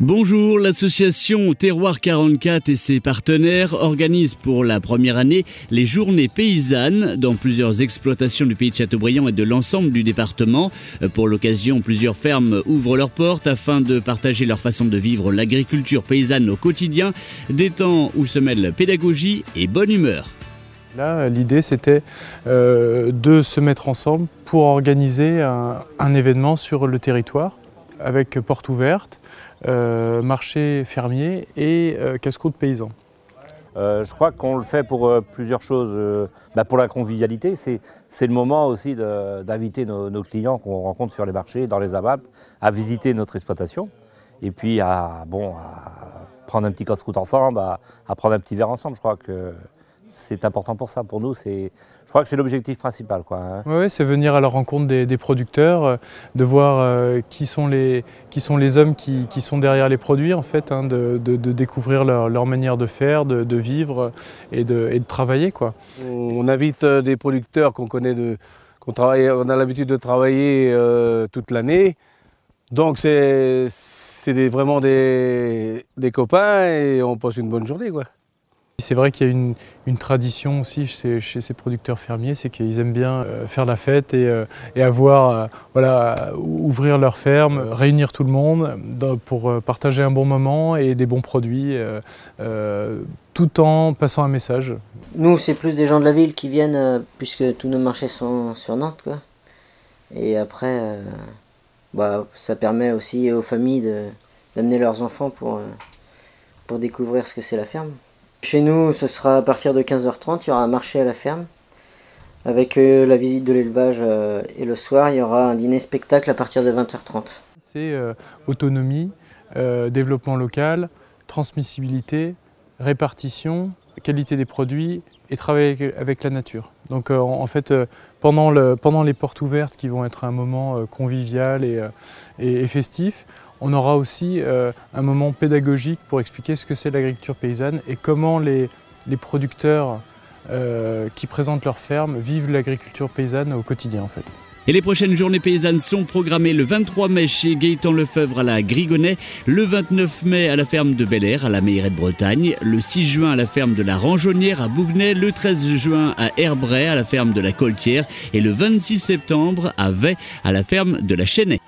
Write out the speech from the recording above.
Bonjour, l'association Terroir 44 et ses partenaires organisent pour la première année les journées paysannes dans plusieurs exploitations du pays de Châteaubriand et de l'ensemble du département. Pour l'occasion, plusieurs fermes ouvrent leurs portes afin de partager leur façon de vivre l'agriculture paysanne au quotidien, des temps où se mêlent pédagogie et bonne humeur. Là, l'idée, c'était euh, de se mettre ensemble pour organiser un événement sur le territoire avec porte ouverte, euh, marché fermier et euh, casse-croûte paysan. Euh, je crois qu'on le fait pour plusieurs choses. Bah, pour la convivialité, c'est le moment aussi d'inviter nos, clients qu'on rencontre sur les marchés, dans les ABAP, à visiter notre exploitation et puis à, prendre un petit casse-croûte ensemble, à, à, prendre un petit verre ensemble. Je crois que c'est important pour ça. Pour nous, je crois que c'est l'objectif principal. Quoi, hein. Oui, c'est venir à la rencontre des, producteurs, euh, de voir euh, qui, sont les, qui sont les hommes qui, sont derrière les produits, en fait, hein, de, découvrir leur, manière de faire, de, vivre et de, et de travailler. Quoi. On invite euh, des producteurs qu'on connaît, qu'on travaille, on a l'habitude de travailler toute l'année. Donc c'est vraiment des, des, copains et on passe une bonne journée. Quoi. C'est vrai qu'il y a une, tradition aussi chez, ces producteurs fermiers, c'est qu'ils aiment bien euh, faire la fête et, euh, avoir, euh, voilà, ouvrir leur ferme, réunir tout le monde pour partager un bon moment et des bons produits, tout en passant un message. Nous, c'est plus des gens de la ville qui viennent, puisque tous nos marchés sont sur Nantes. Quoi. Et après, bah, ça permet aussi aux familles d'amener leurs enfants pour, pour découvrir ce que c'est la ferme. Chez nous, ce sera à partir de 15h30, il y aura un marché à la ferme avec euh, la visite de l'élevage euh, et le soir, il y aura un dîner spectacle à partir de 20h30. C'est euh, autonomie, développement local, transmissibilité, répartition, qualité des produits et travailler avec, la nature. Donc en, fait, pendant, le, pendant, les portes ouvertes qui vont être un moment convivial et festif, on aura aussi euh, un moment pédagogique pour expliquer ce que c'est l'agriculture paysanne et comment les, producteurs euh, qui présentent leur ferme vivent l'agriculture paysanne au quotidien en fait. Et les prochaines journées paysannes sont programmées le 23 mai chez Gaëtan Lefebvre à la Grigonnet, le 29 mai à la ferme de Bel Air à la Meillerie de Bretagne, le 6 juin à la ferme de la Rangeonnière à Bougnay, le 13 juin à Herbray à la ferme de la Coltière et le 26 septembre à Vey à la ferme de la Chênaie.